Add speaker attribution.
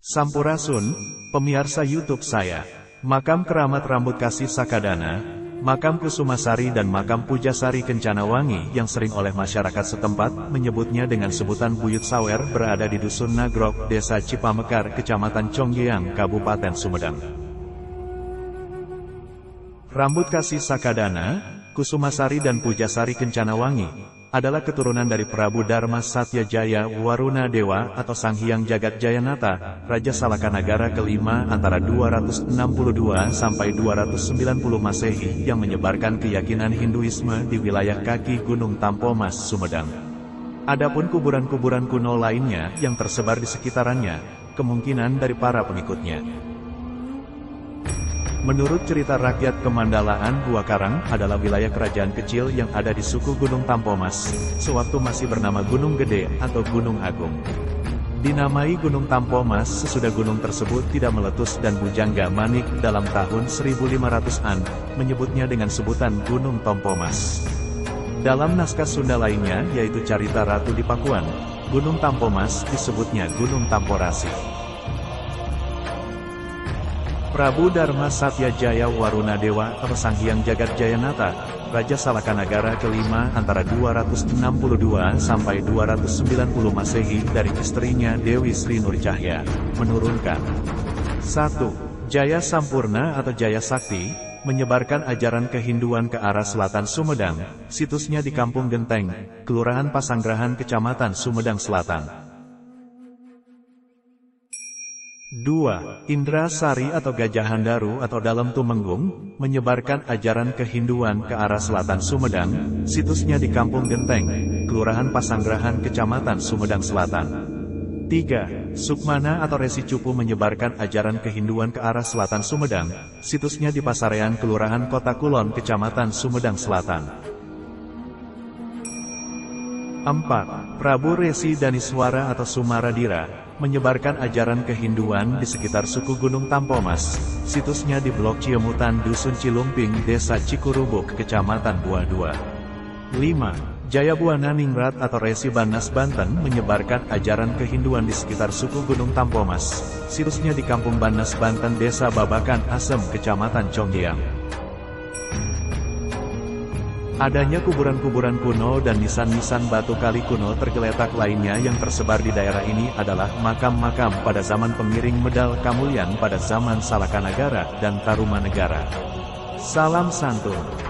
Speaker 1: Sampurasun, pemirsa YouTube saya. Makam keramat rambut kasih Sakadana, makam Kusumasari dan makam Pujasari Kencana Wangi yang sering oleh masyarakat setempat menyebutnya dengan sebutan Buyut Sawer berada di Dusun Nagrok, Desa Cipamekar, Kecamatan Conggiang, Kabupaten Sumedang. Rambut kasih Sakadana, Kusumasari dan Pujasari Kencana Wangi adalah keturunan dari Prabu Dharma Satya Jaya Waruna Dewa atau Sang Hyang Jagat Jayanata, Raja Salakanagara kelima antara 262 sampai 290 Masehi yang menyebarkan keyakinan Hinduisme di wilayah kaki Gunung Tampomas, Sumedang. Adapun kuburan-kuburan kuno lainnya yang tersebar di sekitarannya, kemungkinan dari para pengikutnya. Menurut cerita rakyat Kemandalaan Gua Karang adalah wilayah kerajaan kecil yang ada di suku Gunung Tampomas, sewaktu masih bernama Gunung Gede atau Gunung Agung. Dinamai Gunung Tampomas sesudah gunung tersebut tidak meletus dan Bujangga Manik dalam tahun 1500-an, menyebutnya dengan sebutan Gunung Tampomas. Dalam naskah Sunda lainnya yaitu Carita Ratu di Pakuan, Gunung Tampomas disebutnya Gunung Tamporasi. Prabu Dharma Satya Jaya Waruna Dewa atau Sang Hyang Jagat Jayanata, Raja Salakanagara kelima antara 262 sampai 290 Masehi dari istrinya Dewi Sri Nur Cahya, menurunkan 1. Jaya Sampurna atau Jaya Sakti, menyebarkan ajaran kehinduan ke arah selatan Sumedang, situsnya di Kampung Genteng, Kelurahan Pasanggrahan Kecamatan Sumedang Selatan. 2. Indra Sari atau Gajah Handaru atau dalam Tumenggung, menyebarkan ajaran kehinduan ke arah selatan Sumedang, situsnya di Kampung Genteng, Kelurahan Pasanggrahan Kecamatan Sumedang Selatan. 3. Sukmana atau Resi Cupu menyebarkan ajaran kehinduan ke arah selatan Sumedang, situsnya di Pasarean Kelurahan Kota Kulon Kecamatan Sumedang Selatan. 4. Prabu Resi Daniswara atau Sumaradira, menyebarkan ajaran kehinduan di sekitar suku Gunung Tampomas. Situsnya di Blok Ciemutan Dusun Cilumping, Desa Cikurubuk, Kecamatan Buah 2. 5. Jayabuana Ningrat atau Resi Banas Banten menyebarkan ajaran kehinduan di sekitar suku Gunung Tampomas. Situsnya di Kampung Banas Banten Desa Babakan Asem Kecamatan Conggiang. Adanya kuburan-kuburan kuno dan nisan-nisan batu kali kuno tergeletak lainnya yang tersebar di daerah ini adalah makam-makam pada zaman pengiring medal Kamulian pada zaman Salakanagara dan Tarumanegara. Salam santun.